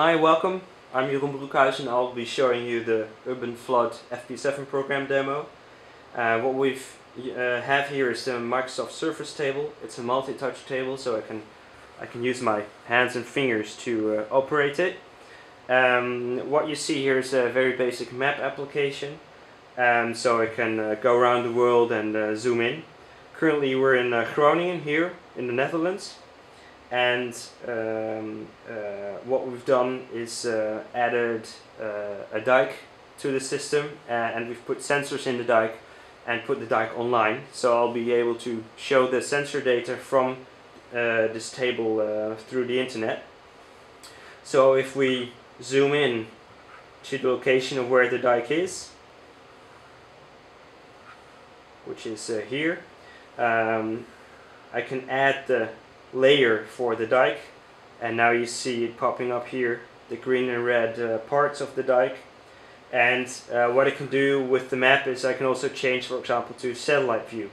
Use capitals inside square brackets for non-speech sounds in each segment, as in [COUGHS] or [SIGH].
Hi, welcome. I'm Jeroen Broekhuis and I'll be showing you the Urban Flood FP7 program demo. Uh, what we uh, have here is the Microsoft Surface table. It's a multi-touch table so I can I can use my hands and fingers to uh, operate it. Um, what you see here is a very basic map application. Um, so I can uh, go around the world and uh, zoom in. Currently we're in uh, Groningen here in the Netherlands and um, uh, what we've done is uh, added uh, a dike to the system and we've put sensors in the dike and put the dike online. So I'll be able to show the sensor data from this table through the internet. So if we zoom in to the location of where the dike is which is uh, here um, I can add the layer for the dike. And now you see it popping up here the green and red uh, parts of the dike. And uh, what I can do with the map is I can also change for example to satellite view.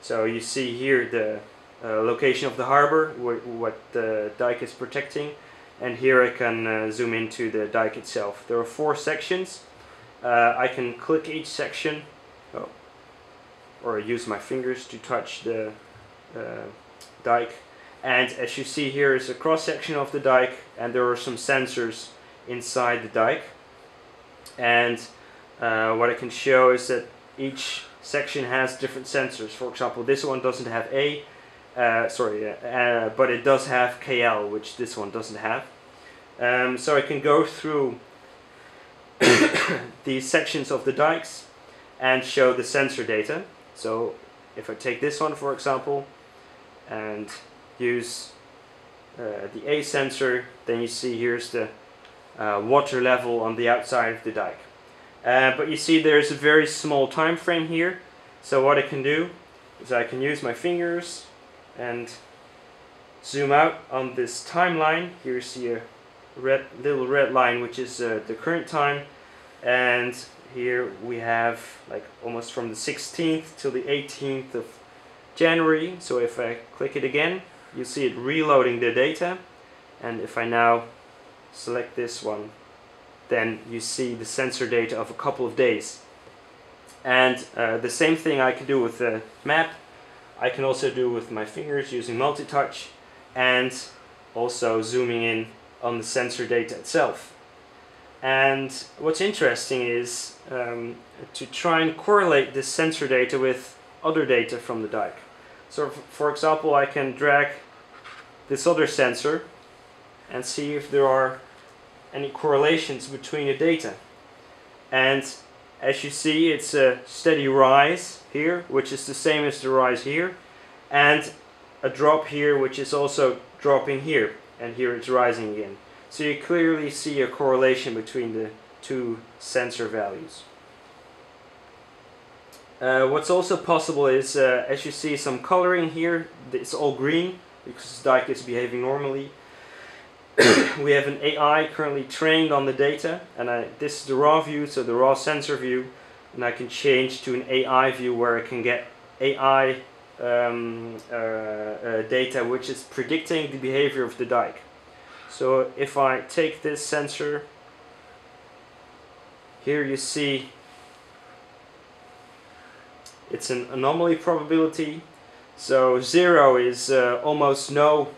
So you see here the uh, location of the harbor wh what the dike is protecting. And here I can uh, zoom into the dike itself. There are four sections. Uh, I can click each section. Oh, or use my fingers to touch the uh, dike and as you see here is a cross section of the dike and there are some sensors inside the dike. And uh, what I can show is that each section has different sensors. For example this one doesn't have A uh, sorry uh, uh but it does have KL which this one doesn't have. Um, so I can go through [COUGHS] these sections of the dikes and show the sensor data. So if I take this one for example and use uh, the A sensor, then you see here's the uh, water level on the outside of the dike. Uh, but you see there's a very small time frame here. So what I can do is I can use my fingers and zoom out on this timeline. Here you see a red little red line which is uh, the current time and here we have like almost from the 16th till the 18th of January so if I click it again you see it reloading the data and if I now select this one then you see the sensor data of a couple of days. And uh, the same thing I can do with the map. I can also do with my fingers using multi-touch and also zooming in on the sensor data itself. And what's interesting is um, to try and correlate this sensor data with other data from the dike so for example, I can drag this other sensor and see if there are any correlations between the data. And as you see, it's a steady rise here, which is the same as the rise here, and a drop here, which is also dropping here, and here it's rising again. So you clearly see a correlation between the two sensor values. Uh, what's also possible is, uh, as you see some coloring here, it's all green because dike is behaving normally. [COUGHS] we have an AI currently trained on the data and I, this is the raw view, so the raw sensor view and I can change to an AI view where I can get AI um, uh, uh, data which is predicting the behavior of the dike. So if I take this sensor, here you see it's an anomaly probability. So zero is uh, almost no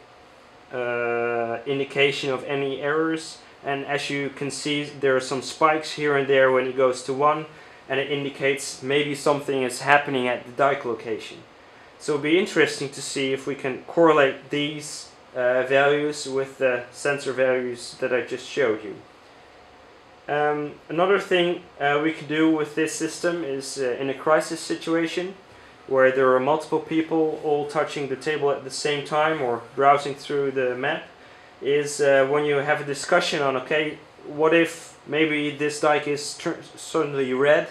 uh, indication of any errors. And as you can see, there are some spikes here and there when it goes to one. And it indicates maybe something is happening at the dike location. So it'll be interesting to see if we can correlate these uh, values with the sensor values that I just showed you. Um, another thing uh, we can do with this system is uh, in a crisis situation where there are multiple people all touching the table at the same time or browsing through the map is uh, when you have a discussion on okay what if maybe this dike is suddenly red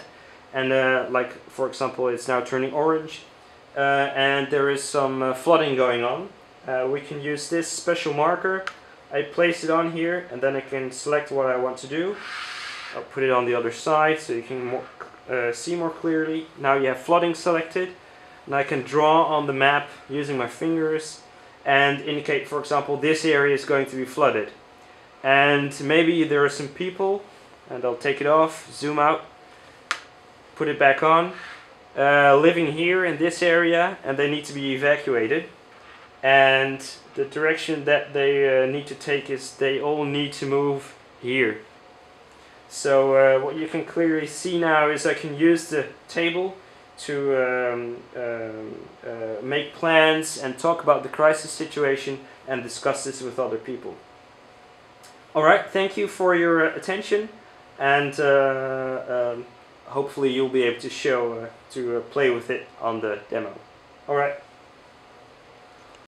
and uh, like for example it's now turning orange uh, and there is some uh, flooding going on we can use this special marker I place it on here and then I can select what I want to do. I'll put it on the other side so you can more, uh, see more clearly. Now you have flooding selected and I can draw on the map using my fingers and indicate for example this area is going to be flooded. and maybe there are some people and I'll take it off zoom out put it back on uh, living here in this area and they need to be evacuated and the direction that they uh, need to take is they all need to move here so uh, what you can clearly see now is I can use the table to um, um, uh, make plans and talk about the crisis situation and discuss this with other people. Alright, thank you for your attention and uh, um, hopefully you'll be able to show, uh, to uh, play with it on the demo. Alright.